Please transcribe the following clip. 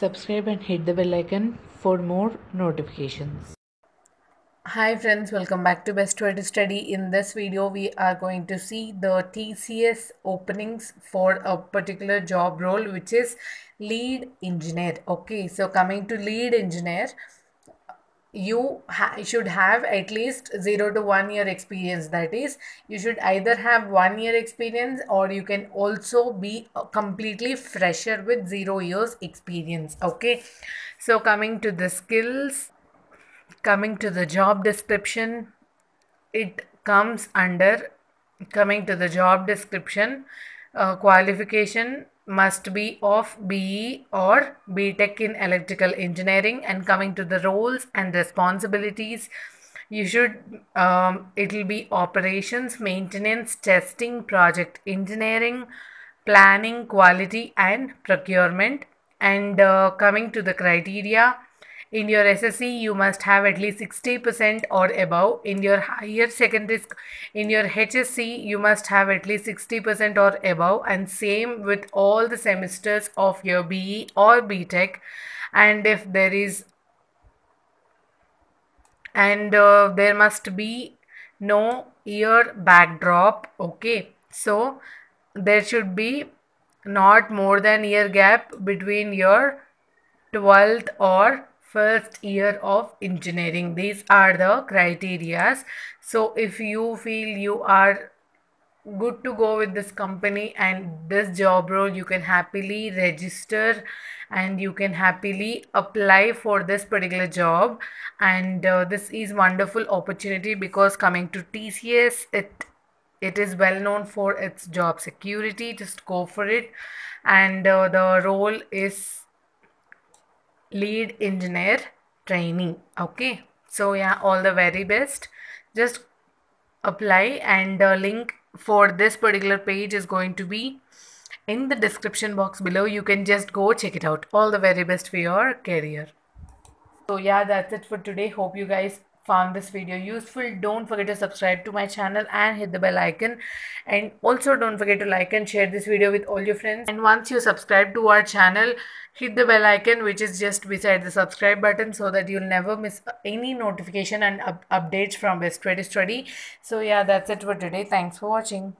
subscribe and hit the bell icon for more notifications. Hi friends, welcome back to Best Way to Study. In this video, we are going to see the TCS openings for a particular job role which is lead engineer. Okay, so coming to lead engineer, you ha- should have at least 0 to 1 year experience. That is you should either have 1 year experience or you can also be completely fresher with 0 years experience. Okay. So coming to the skills coming to the job description it comes under coming to the job description uh, qualification must be of BE or BTech in electrical engineering. And coming to the roles and responsibilities you should um, it will be operations maintenance testing project engineering planning quality and procurement. And uh, coming to the criteria in your SSC, you must have at least 60% or above. In your higher secondary, in your HSC, you must have at least 60% or above. And same with all the semesters of your BE or BTech. And if there is, and uh, there must be no year backdrop. Okay. So there should be not more than year gap between your 12th or first year of engineering. These are the criterias. So if you feel you are good to go with this company and this job role you can happily register and you can happily apply for this particular job. And uh, this is wonderful opportunity because coming to TCS it it is well known for its job security. Just go for it. And uh, the role is lead engineer trainee okay? So yeah all the very best. Just apply and the link for this particular page is going to be in the description box below. You can just go check it out. All the very best for your career. So yeah that's it for today. Hope you guys found this video useful don't forget to subscribe to my channel and hit the bell icon. And also don't forget to like and share this video with all your friends. And once you subscribe to our channel hit the bell icon which is just beside the subscribe button so that you'll never miss any notification and up updates from best way to study. So yeah that's it for today. Thanks for watching